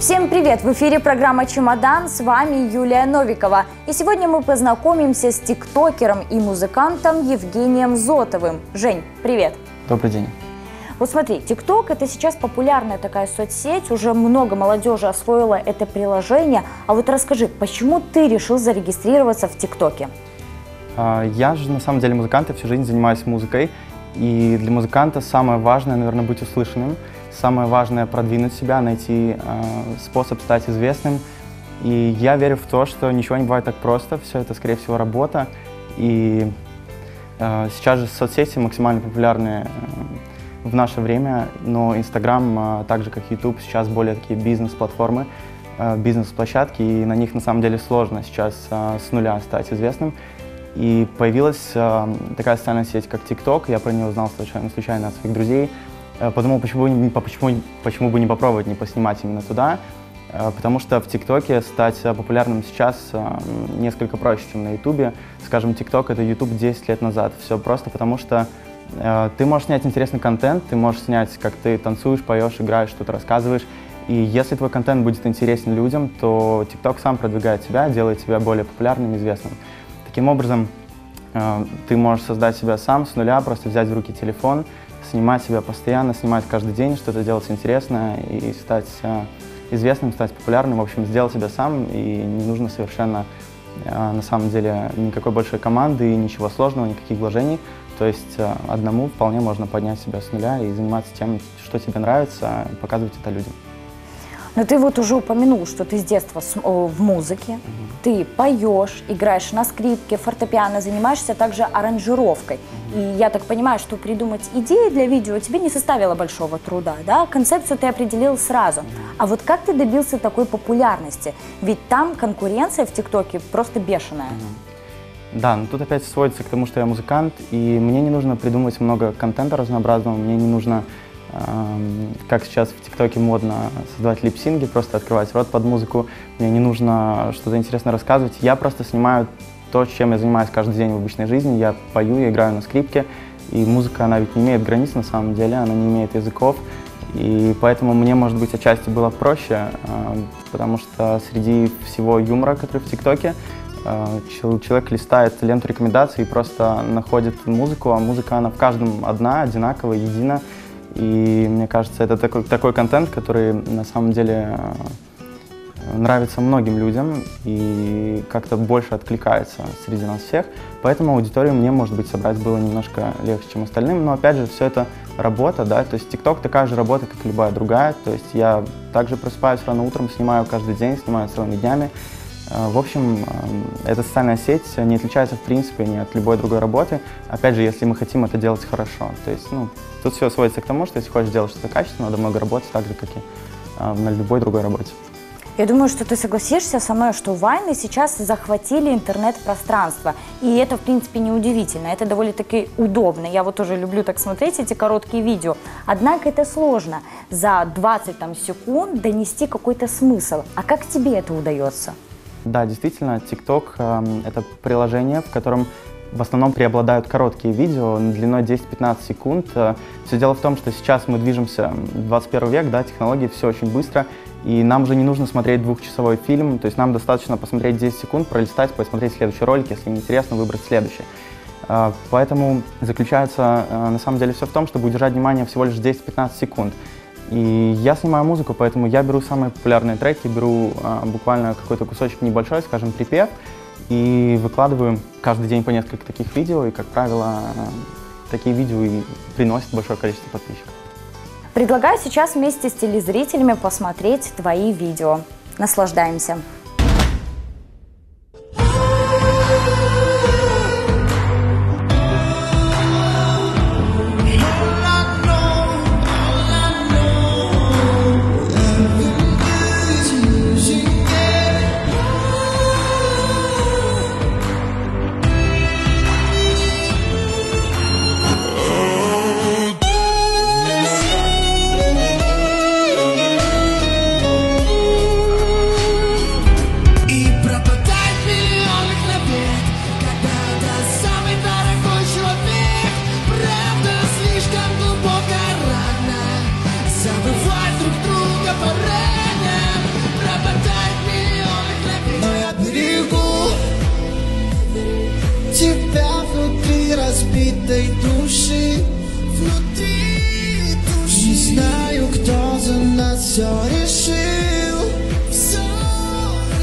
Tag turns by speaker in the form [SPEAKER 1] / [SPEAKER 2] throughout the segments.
[SPEAKER 1] Всем привет! В эфире программа «Чемодан». С вами Юлия Новикова. И сегодня мы познакомимся с тиктокером и музыкантом Евгением Зотовым. Жень, привет!
[SPEAKER 2] Добрый день.
[SPEAKER 1] Вот смотри, ТикТок – это сейчас популярная такая соцсеть, уже много молодежи освоила это приложение. А вот расскажи, почему ты решил зарегистрироваться в ТикТоке?
[SPEAKER 2] А, я же на самом деле музыкант, я всю жизнь занимаюсь музыкой. И для музыканта самое важное, наверное, быть услышанным. Самое важное — продвинуть себя, найти э, способ стать известным. И я верю в то, что ничего не бывает так просто. Все это, скорее всего, работа. И э, сейчас же соцсети максимально популярны э, в наше время, но Инстаграм, э, так же как YouTube, сейчас более такие бизнес-платформы, э, бизнес-площадки, и на них на самом деле сложно сейчас э, с нуля стать известным. И появилась э, такая социальная сеть, как TikTok. Я про нее узнал случайно, случайно от своих друзей. Э, подумал, почему, почему, почему бы не попробовать не поснимать именно туда, э, потому что в ТикТоке стать популярным сейчас э, несколько проще, чем на Ютубе. Скажем, ТикТок — это Ютуб 10 лет назад. Все просто потому, что ты можешь снять интересный контент, ты можешь снять, как ты танцуешь, поешь, играешь, что-то рассказываешь. И если твой контент будет интересен людям, то ТикТок сам продвигает тебя, делает тебя более популярным, известным. Таким образом, ты можешь создать себя сам с нуля, просто взять в руки телефон, снимать себя постоянно, снимать каждый день, что-то делать интересное и стать э, известным, стать популярным, в общем, сделать себя сам, и не нужно совершенно, э, на самом деле, никакой большой команды и ничего сложного, никаких вложений. То есть э, одному вполне можно поднять себя с нуля и заниматься тем, что тебе нравится, показывать это людям.
[SPEAKER 1] Но ты вот уже упомянул, что ты с детства в музыке, угу. ты поешь, играешь на скрипке, фортепиано, занимаешься также аранжировкой. Угу. И я так понимаю, что придумать идеи для видео тебе не составило большого труда, да? Концепцию ты определил сразу. А вот как ты добился такой популярности? Ведь там конкуренция в ТикТоке просто бешеная.
[SPEAKER 2] Угу. Да, но тут опять сводится к тому, что я музыкант, и мне не нужно придумывать много контента разнообразного, мне не нужно как сейчас в ТикТоке модно создавать липсинги, просто открывать рот под музыку. Мне не нужно что-то интересное рассказывать. Я просто снимаю то, чем я занимаюсь каждый день в обычной жизни. Я пою, я играю на скрипке. И музыка, она ведь не имеет границ на самом деле, она не имеет языков. И поэтому мне, может быть, отчасти было проще, потому что среди всего юмора, который в ТикТоке, человек листает ленту рекомендаций и просто находит музыку, а музыка, она в каждом одна, одинаковая, едина. И мне кажется, это такой, такой контент, который на самом деле э, нравится многим людям и как-то больше откликается среди нас всех. Поэтому аудиторию мне, может быть, собрать было немножко легче, чем остальным. Но опять же, все это работа, да, то есть TikTok такая же работа, как и любая другая. То есть я также просыпаюсь рано утром, снимаю каждый день, снимаю целыми днями. Э, в общем, э, эта социальная сеть не отличается в принципе ни от любой другой работы. Опять же, если мы хотим это делать хорошо. То есть, ну, тут все сводится к тому, что если хочешь делать что-то качественно, надо много работать, так же, как и э, на любой другой работе.
[SPEAKER 1] Я думаю, что ты согласишься со мной, что вайны сейчас захватили интернет-пространство. И это, в принципе, неудивительно. Это довольно-таки удобно. Я вот тоже люблю так смотреть эти короткие видео. Однако это сложно. За 20 там, секунд донести какой-то смысл. А как тебе это удается?
[SPEAKER 2] Да, действительно, TikTok э, — это приложение, в котором в основном преобладают короткие видео длиной 10-15 секунд. Э, все дело в том, что сейчас мы движемся в 21 век, да, технологии, все очень быстро, и нам уже не нужно смотреть двухчасовой фильм, то есть нам достаточно посмотреть 10 секунд, пролистать, посмотреть следующий ролик, если интересно, выбрать следующий. Э, поэтому заключается э, на самом деле все в том, чтобы удержать внимание всего лишь 10-15 секунд. И я снимаю музыку, поэтому я беру самые популярные треки, беру а, буквально какой-то кусочек небольшой, скажем, припев, и выкладываю каждый день по несколько таких видео, и, как правило, такие видео и приносят большое количество подписчиков.
[SPEAKER 1] Предлагаю сейчас вместе с телезрителями посмотреть твои видео. Наслаждаемся!
[SPEAKER 3] Все решил Все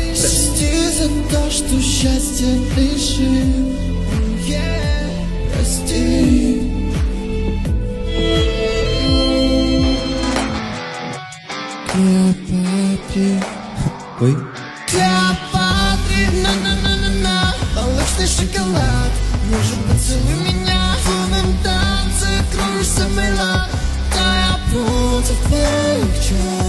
[SPEAKER 3] Прости за то, что счастье лишил yeah. Прости. Клеопатре Ой. Клеопатре, на-на-на-на-на. Молочный шоколад. Может, поцелуй меня В лунном танце. Кружится мела Да я против твоих чар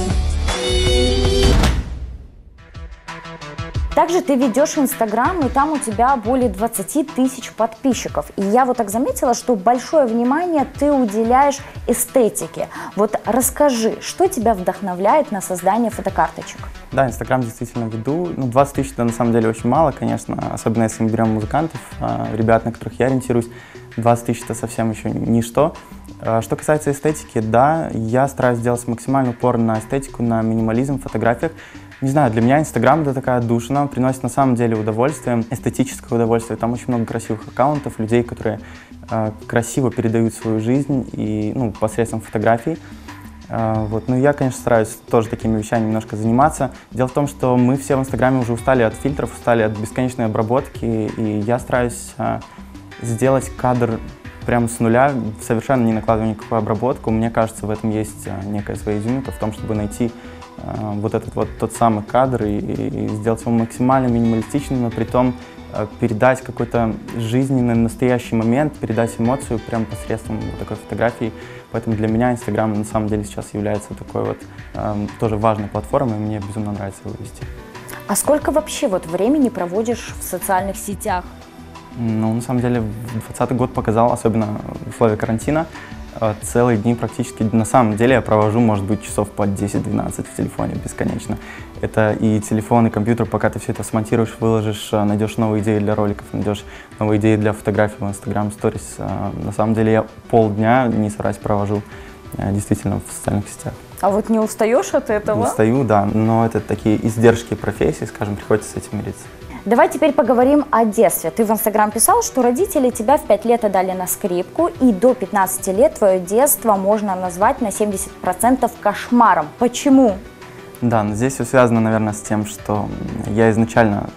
[SPEAKER 1] Также ты ведешь Инстаграм, и там у тебя более 20 тысяч подписчиков. И я вот так заметила, что большое внимание ты уделяешь эстетике. Вот расскажи, что тебя вдохновляет на создание фотокарточек?
[SPEAKER 2] Да, Инстаграм действительно веду. Ну, 20 тысяч это на самом деле очень мало, конечно, особенно если мы берем музыкантов, а, ребят, на которых я ориентируюсь. 20 тысяч это совсем еще ничто. А, что касается эстетики, да, я стараюсь сделать максимальный упор на эстетику, на минимализм в фотографиях. Не знаю, для меня Инстаграм это такая душина, приносит на самом деле удовольствие, эстетическое удовольствие. Там очень много красивых аккаунтов, людей, которые э, красиво передают свою жизнь и, ну, посредством фотографий. Э, вот. Ну, я, конечно, стараюсь тоже такими вещами немножко заниматься. Дело в том, что мы все в Инстаграме уже устали от фильтров, устали от бесконечной обработки, и я стараюсь э, сделать кадр прямо с нуля, совершенно не накладывая никакую обработку. Мне кажется, в этом есть некая своя изюминка, в том, чтобы найти Э, вот этот вот тот самый кадр и, и сделать его максимально минималистичным, но при том э, передать какой-то жизненный, настоящий момент, передать эмоцию прямо посредством вот такой фотографии. Поэтому для меня Инстаграм на самом деле сейчас является такой вот э, тоже важной платформой, и мне безумно нравится его вести.
[SPEAKER 1] А сколько вообще вот времени проводишь в социальных сетях?
[SPEAKER 2] Ну, на самом деле, 2020 год показал, особенно в условиях карантина, а, целые дни практически. На самом деле я провожу, может быть, часов по 10-12 в телефоне бесконечно. Это и телефон, и компьютер, пока ты все это смонтируешь, выложишь, а, найдешь новые идеи для роликов, найдешь новые идеи для фотографий в Instagram Stories. А, на самом деле я полдня, не соврать, провожу действительно в социальных сетях.
[SPEAKER 1] А вот не устаешь от этого?
[SPEAKER 2] Устаю, да, но это такие издержки профессии, скажем, приходится с этим мириться.
[SPEAKER 1] Давай теперь поговорим о детстве. Ты в Инстаграм писал, что родители тебя в 5 лет отдали на скрипку, и до 15 лет твое детство можно назвать на 70% кошмаром. Почему?
[SPEAKER 2] Да, но здесь все связано, наверное, с тем, что я изначально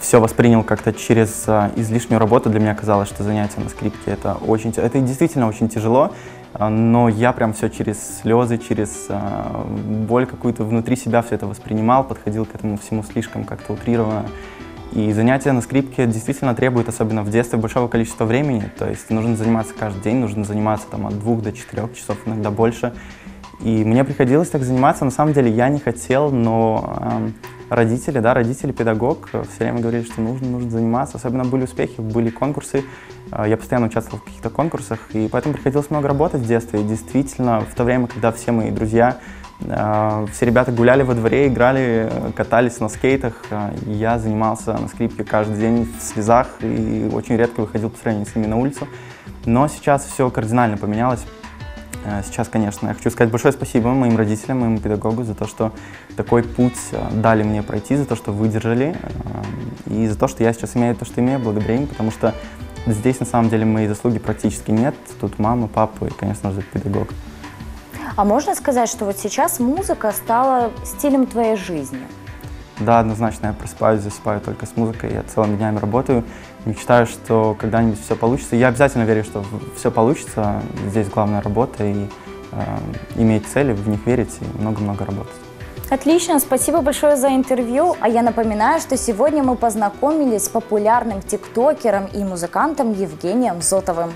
[SPEAKER 2] все воспринял как-то через а, излишнюю работу. Для меня казалось, что занятие на скрипке это очень, это действительно очень тяжело, а, но я прям все через слезы, через а, боль какую-то внутри себя все это воспринимал, подходил к этому всему слишком как-то утрированно. И занятия на скрипке действительно требуют, особенно в детстве, большого количества времени. То есть нужно заниматься каждый день, нужно заниматься там, от двух до четырех часов, иногда больше. И мне приходилось так заниматься. На самом деле я не хотел, но родители, да, родители, педагог все время говорили, что нужно, нужно заниматься. Особенно были успехи, были конкурсы. Э, я постоянно участвовал в каких-то конкурсах, и поэтому приходилось много работать в детстве. И действительно, в то время, когда все мои друзья а, все ребята гуляли во дворе, играли, катались на скейтах. Я занимался на скрипке каждый день в слезах и очень редко выходил по сравнению с ними на улицу. Но сейчас все кардинально поменялось. А, сейчас, конечно, я хочу сказать большое спасибо моим родителям, моему педагогу за то, что такой путь дали мне пройти, за то, что выдержали, и за то, что я сейчас имею то, что имею, благодаря им, потому что здесь на самом деле моей заслуги практически нет. Тут мама, папа и, конечно же, педагог.
[SPEAKER 1] А можно сказать, что вот сейчас музыка стала стилем твоей жизни?
[SPEAKER 2] Да, однозначно. Я просыпаюсь, засыпаю только с музыкой. Я целыми днями работаю. Мечтаю, что когда-нибудь все получится. Я обязательно верю, что все получится. Здесь главная работа и э, иметь цели, в них верить и много-много работать.
[SPEAKER 1] Отлично, спасибо большое за интервью. А я напоминаю, что сегодня мы познакомились с популярным тиктокером и музыкантом Евгением Зотовым.